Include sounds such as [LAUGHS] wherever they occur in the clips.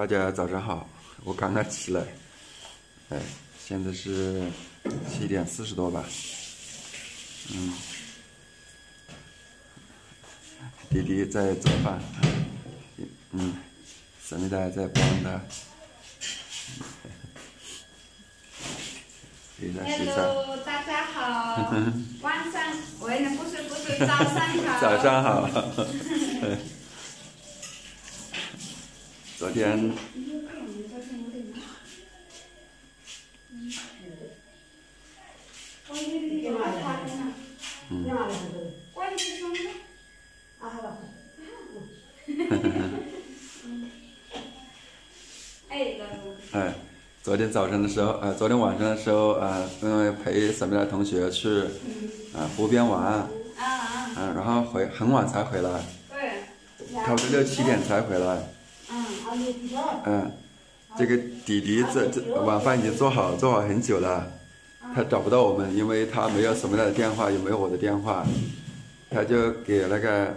大家早上好，我刚刚起来，哎，现在是七点四十多吧，嗯，弟弟在做饭，嗯，思密达在帮他，给他洗菜。Hello，大家好，[LAUGHS] 晚上，喂，不是不是，早上好。早上好。[LAUGHS] [LAUGHS] 昨天。昨天早晨的时候，呃，昨天晚上的时候，呃，因为陪沈明的同学去，啊、湖边玩，啊啊，嗯、然后回很晚才回来，对，差不多六七点才回来，嗯，嗯，这个弟弟这这晚饭已经做好做好很久了，他找不到我们，因为他没有什么的电话，也没有我的电话，他就给那个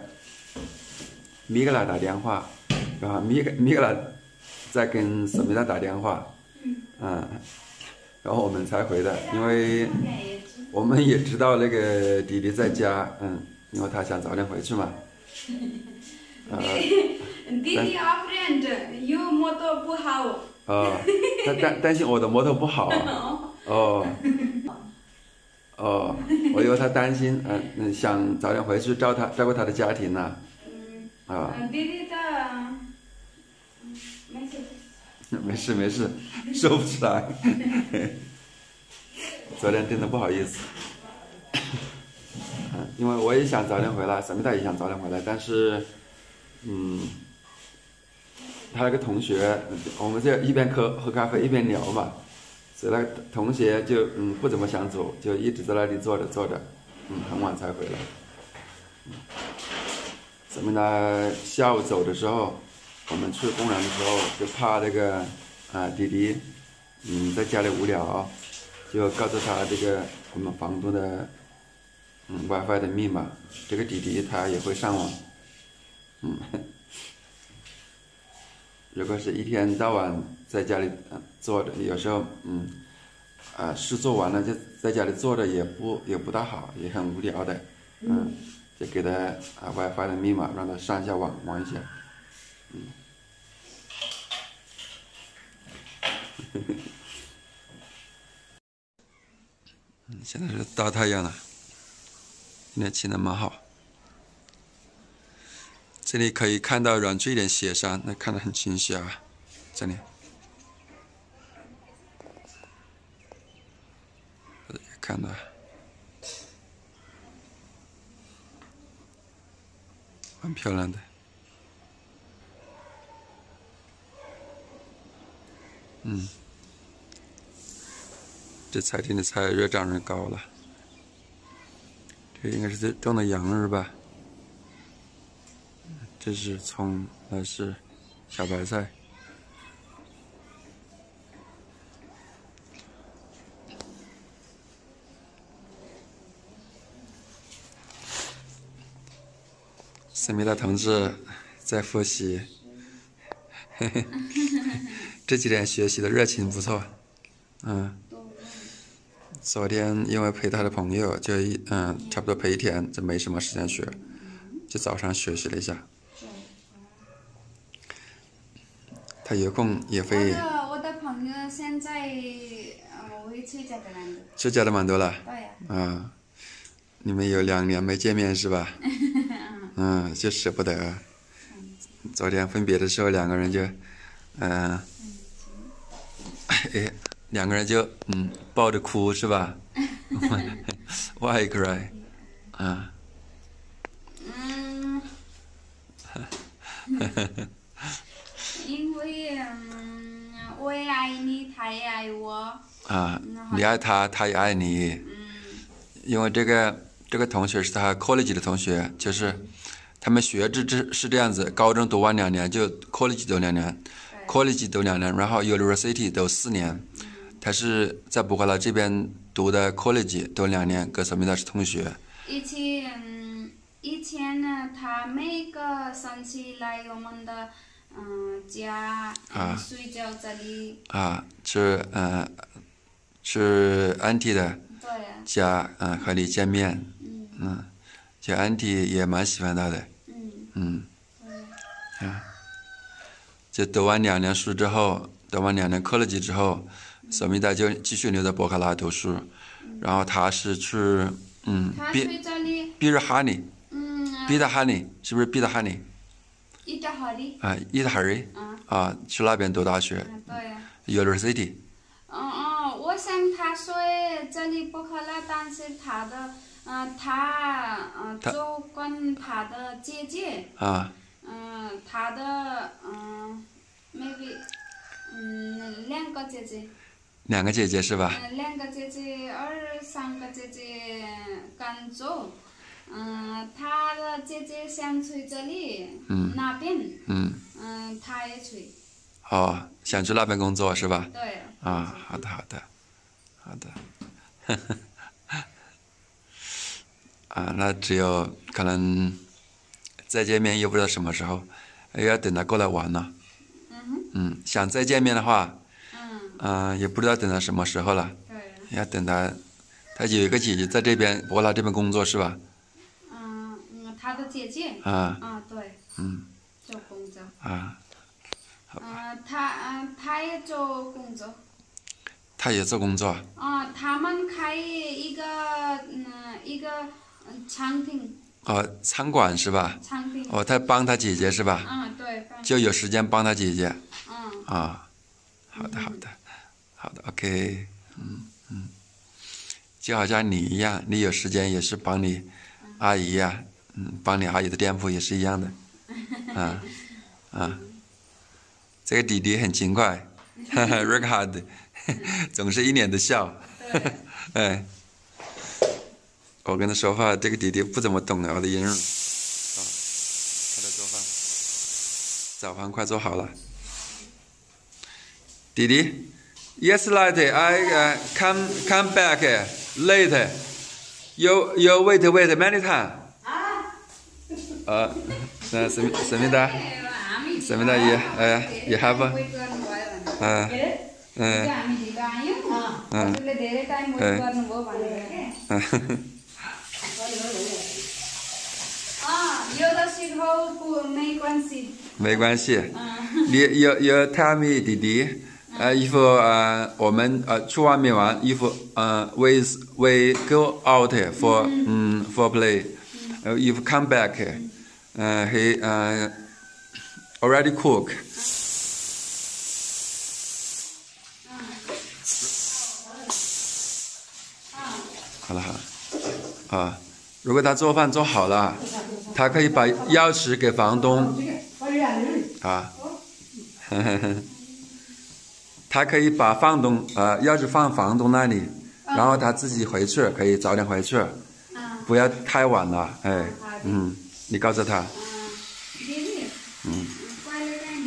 米格拉打电话，然后米格米格拉在跟什么达打电话，嗯，然后我们才回的，因为我们也知道那个弟弟在家，嗯，因为他想早点回去嘛，啊、[LAUGHS] 弟弟 a friend，有摩托不好。哦，他担担心我的摩托不好，哦，哦，我以为他担心，嗯、嗯，想早点回去照他照顾他的家庭呢，嗯，啊、弟弟的，嗯没事。[LAUGHS] 没事没事，说不出来，[LAUGHS] 昨天真的不好意思，嗯，[LAUGHS] 因为我也想早点回来，沈明达也想早点回来，但是，嗯，他那个同学，我们就一边喝喝咖啡一边聊嘛，所以那个同学就嗯不怎么想走，就一直在那里坐着坐着，嗯，很晚才回来。嗯沈明达下午走的时候，我们去公园的时候，就怕那个啊、弟弟，嗯，在家里无聊，就告诉他这个我们房东的嗯 WiFi 的密码。这个弟弟他也会上网，嗯，如果是一天到晚在家里呃坐着，有时候嗯啊、事做完了就在家里坐着也不也不大好，也很无聊的，嗯，就给他啊 WiFi 的密码，让他上一下网玩一下。嗯，[LAUGHS] 现在是大太阳了，今天晴的蛮好。这里可以看到远处一点雪山，那看得很清晰啊。这里，看到，很漂亮的。嗯。这菜地的菜越长越高了，这应该是种的杨儿吧？这是葱，那是小白菜。思密达同志在复习，嘿嘿，这几天学习的热情不错，嗯。昨天因为陪他的朋友，就一嗯，差不多陪一天，就没什么时间学，就早上学习了一下。他有空也我会的我的朋友现在呃回去加德兰的，去加的蛮多了对呀，啊。你们有两年没见面是吧？[LAUGHS] 嗯，就舍不得。昨天分别的时候，两个人就，嗯、哎，两个人就嗯抱着哭是吧？[LAUGHS] Why cry？啊。嗯，因 [LAUGHS] 也爱我，啊，你爱他，他也爱你。嗯因为这个这个同学是他 college 的同学，就是他们学制制是这样子，高中读完两年就 college 读两年，college 读两年，然后 university 读四年。他是在博克拉这边读的 college 读两年，跟什么的是同学。以前嗯以前呢，他每个星期来我们的啊。睡觉这里，啊，是嗯、是安迪的家，嗯、和你见面，嗯。嗯，就安迪也蛮喜欢他的，嗯。嗯，啊，就读完两年书之后，读完两年 college 之后，索米达就继续留在博卡拉读书，然后他是去嗯他比比尔哈尼，嗯，彼得哈尼是不是彼得哈尼啊？伊德哈瑞嗯啊，去那边读大学。嗯对。啊。，University。嗯嗯，我想他说这里不可能，但是他的，嗯、他，嗯、他就跟他的姐姐，啊。嗯、他的，嗯、m a y b e 嗯，两个姐姐，两个姐姐是吧？嗯、两个姐姐，二三个姐姐跟走，嗯、他的姐姐想去这里，嗯。那边，嗯，嗯、他也去，哦，想去那边工作是吧？对，啊，好的好的好的，[LAUGHS] 啊，那只有可能再见面又不知道什么时候，又要等他过来玩了。嗯哼，嗯，想再见面的话，嗯，嗯、也不知道等到什么时候了，对，要等他，他有一个姐姐在这边博拉这边工作是吧？他的姐姐。啊啊，对，嗯做工作。啊，嗯、他嗯、他也做工作。他也做工作啊、他们开一个嗯一个嗯餐厅，哦，餐馆是吧？餐厅。哦，他帮他姐姐是吧？嗯，对，就有时间帮他姐姐嗯啊。好的好的好的，OK，嗯嗯，就好像你一样，你有时间也是帮你阿姨呀、嗯，帮你阿姨的店铺也是一样的，[LAUGHS] 啊啊，这个弟弟很勤快，哈 [LAUGHS] 哈，work hard，总是一脸的笑，对，哎，我跟他说话，这个弟弟不怎么懂我的英语，啊，他在做饭，早饭快做好了，弟弟，yesterday I come come back late. You you wait wait many time. 呃，那什么什么的，什么的也呃也 have，呃嗯嗯嗯。[LAUGHS] 啊，有的时候不没关系。没关系，嗯你有有 tell me 弟弟，呃，if 呃我们呃去外面玩，if 呃 we we go out for 嗯 for play，呃 if come back，呃 he 呃 already cook，好了好了，啊，如果他做饭做好了，他可以把钥匙给房东。啊，[LAUGHS] 他可以把房东呃钥匙放房东那里，然后他自己回去，可以早点回去，啊，不要太晚了，哎，嗯，你告诉他，嗯。嗯，乖了点，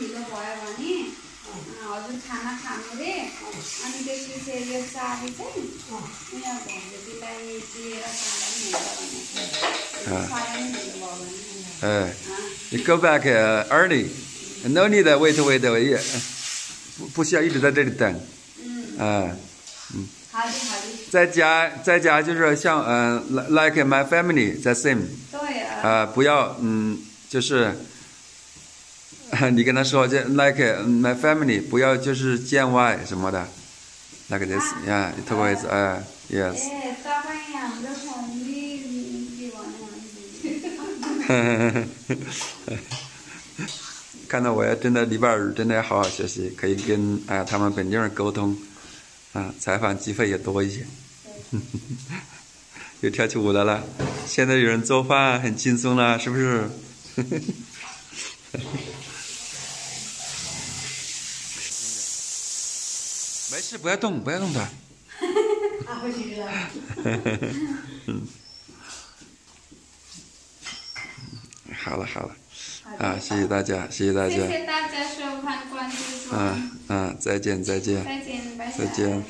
你 go back early。No need wait wait wait，不不需要一直在这里等，嗯，嗯，好的好的，在家在家就是像嗯、呃、like my family the same，对啊，啊，不要嗯，就是，你跟他说就 like my family，不要就是见外什么的，like this，呀，it was 呃，yes，[LAUGHS] 看到我要真的礼拜日真的要好好学习，可以跟啊、他们本地人沟通，啊，采访机会也多一些。[LAUGHS] 又跳起舞来了，现在有人做饭很轻松了，是不是？[LAUGHS] 没事，不要动，不要动它。啊，回去了。好了好了，啊，谢谢大家，谢谢大家，谢大家收看关注收看，嗯嗯，再见再见再见，拜拜。再见。